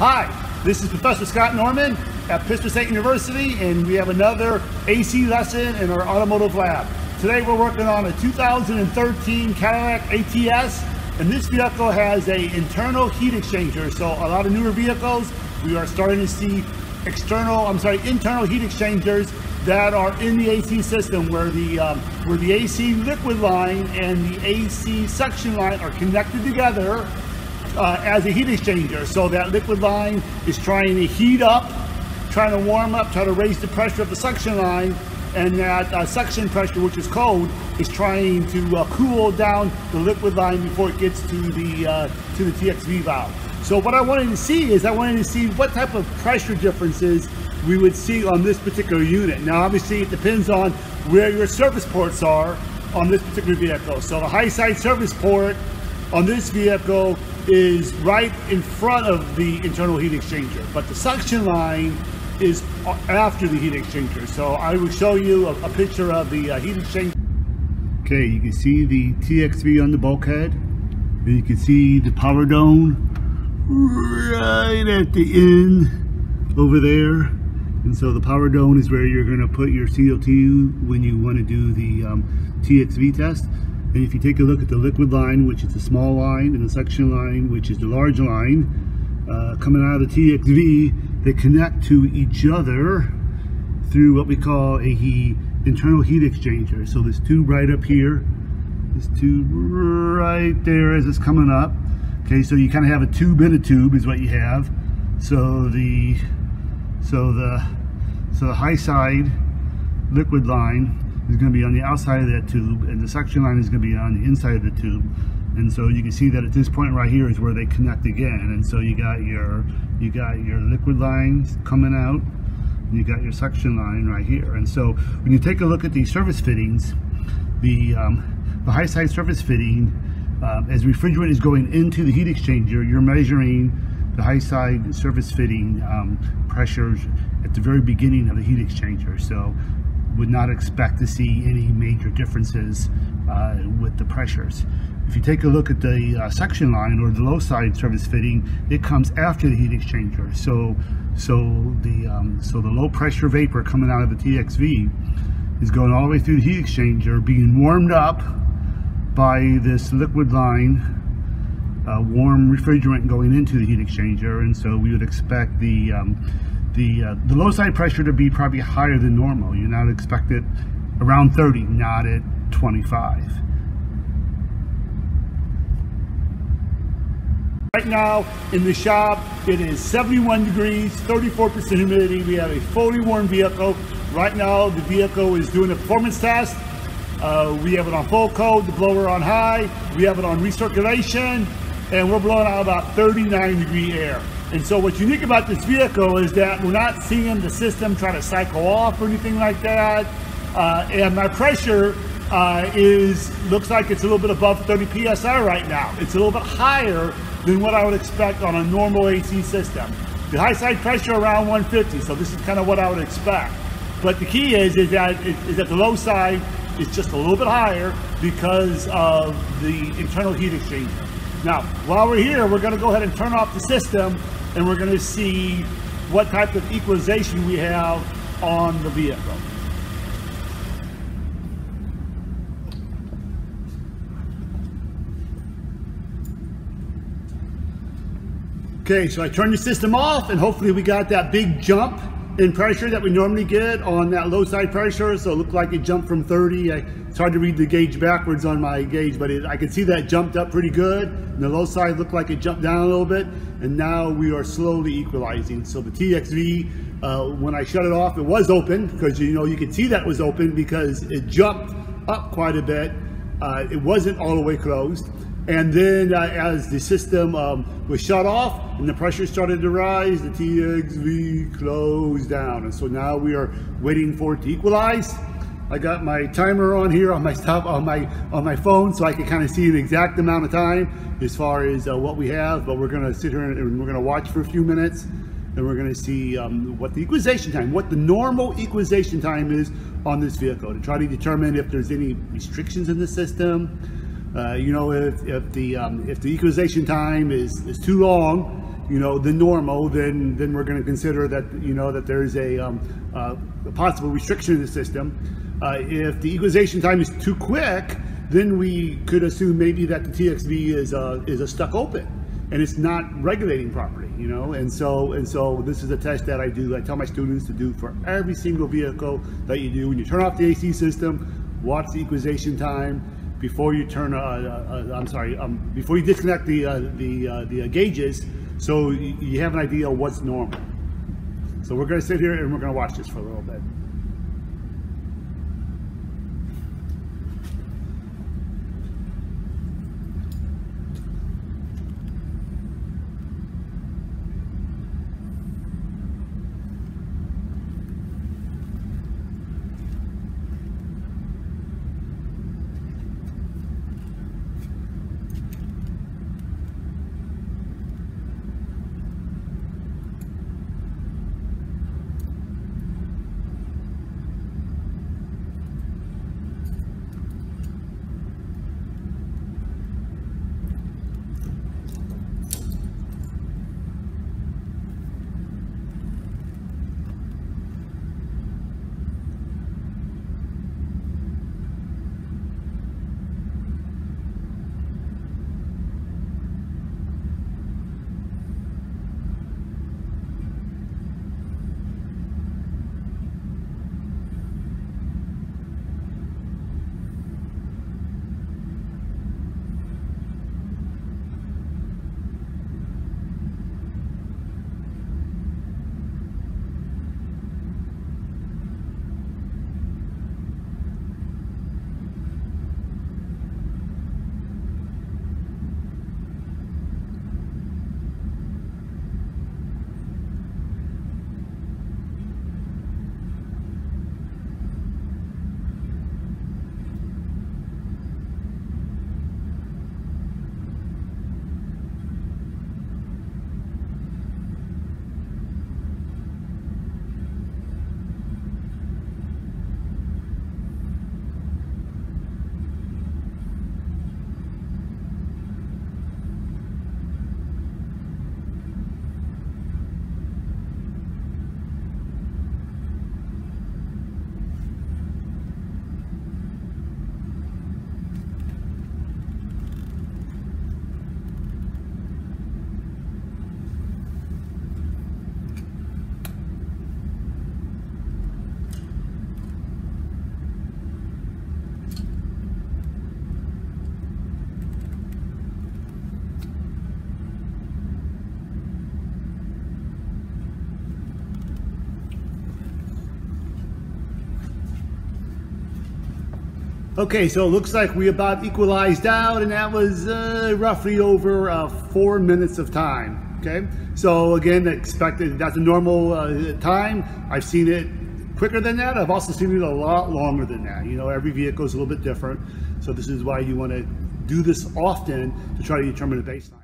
Hi, this is Professor Scott Norman at Pittsburg State University and we have another AC lesson in our automotive lab. Today we're working on a 2013 Cadillac ATS and this vehicle has a internal heat exchanger. So a lot of newer vehicles, we are starting to see external, I'm sorry, internal heat exchangers that are in the AC system where the um, where the AC liquid line and the AC suction line are connected together uh, as a heat exchanger. So that liquid line is trying to heat up, trying to warm up, trying to raise the pressure of the suction line, and that uh, suction pressure, which is cold, is trying to uh, cool down the liquid line before it gets to the uh, to the TXV valve. So what I wanted to see is I wanted to see what type of pressure differences we would see on this particular unit. Now obviously it depends on where your service ports are on this particular vehicle. So the high side service port on this vehicle is right in front of the internal heat exchanger, but the suction line is after the heat exchanger. So I will show you a, a picture of the uh, heat exchanger. Okay, you can see the TXV on the bulkhead, and you can see the power dome right at the end over there. And so the power dome is where you're going to put your CO2 when you want to do the um, TXV test. And if you take a look at the liquid line, which is the small line, and the suction line, which is the large line, uh, coming out of the TXV, they connect to each other through what we call a he, internal heat exchanger. So this tube right up here, this tube right there as it's coming up. Okay, so you kind of have a tube in a tube is what you have. So the so the so the high side liquid line is going to be on the outside of that tube and the suction line is going to be on the inside of the tube. And so you can see that at this point right here is where they connect again. And so you got your you got your liquid lines coming out you got your suction line right here. And so when you take a look at these surface fittings the um, the high side surface fitting uh, as refrigerant is going into the heat exchanger you're measuring the high side surface fitting um, pressures at the very beginning of the heat exchanger. So would not expect to see any major differences uh, with the pressures. If you take a look at the uh, suction line or the low side surface fitting, it comes after the heat exchanger. So, so the um, so the low pressure vapor coming out of the TXV is going all the way through the heat exchanger, being warmed up by this liquid line, uh, warm refrigerant going into the heat exchanger, and so we would expect the um, the, uh, the low side pressure to be probably higher than normal. You're not expected around 30, not at 25. Right now in the shop, it is 71 degrees, 34% humidity. We have a fully warm vehicle. Right now, the vehicle is doing a performance test. Uh, we have it on full code, the blower on high. We have it on recirculation, and we're blowing out about 39 degree air. And so what's unique about this vehicle is that we're not seeing the system try to cycle off or anything like that. Uh, and my pressure uh, is looks like it's a little bit above 30 psi right now. It's a little bit higher than what I would expect on a normal AC system. The high side pressure around 150, so this is kind of what I would expect. But the key is, is that is that the low side is just a little bit higher because of the internal heat exchanger. Now, while we're here, we're going to go ahead and turn off the system and we're going to see what type of equalization we have on the vehicle. Okay, so I turned the system off and hopefully we got that big jump in pressure that we normally get on that low side pressure. So it looked like it jumped from 30. I, it's hard to read the gauge backwards on my gauge, but it, I could see that jumped up pretty good. And the low side looked like it jumped down a little bit. And now we are slowly equalizing. So the TXV, uh, when I shut it off, it was open because you know you could see that was open because it jumped up quite a bit. Uh, it wasn't all the way closed. And then uh, as the system um, was shut off and the pressure started to rise, the TXV closed down. And so now we are waiting for it to equalize. I got my timer on here on my stop on my on my phone so I can kind of see the exact amount of time as far as uh, what we have. But we're gonna sit here and we're gonna watch for a few minutes and we're gonna see um, what the equalization time, what the normal equalization time is on this vehicle to try to determine if there's any restrictions in the system, uh, you know, if, if the um, if the equalization time is, is too long, you know, than normal, then then we're going to consider that you know that there's a, um, uh, a possible restriction in the system. Uh, if the equalization time is too quick, then we could assume maybe that the TXV is a, is a stuck open and it's not regulating properly, you know. And so and so this is a test that I do. I tell my students to do for every single vehicle that you do. When you turn off the AC system, watch the equalization time before you turn. Uh, uh, uh, I'm sorry. Um, before you disconnect the the the gauges, so you, have an idea of what's normal. So we're going to sit here and we're going to watch this for a little bit. Okay, so it looks like we about equalized out and that was uh, roughly over uh, four minutes of time, okay? So again, expected, that's a normal uh, time. I've seen it quicker than that. I've also seen it a lot longer than that. You know, every vehicle is a little bit different. So this is why you wanna do this often to try to determine the baseline.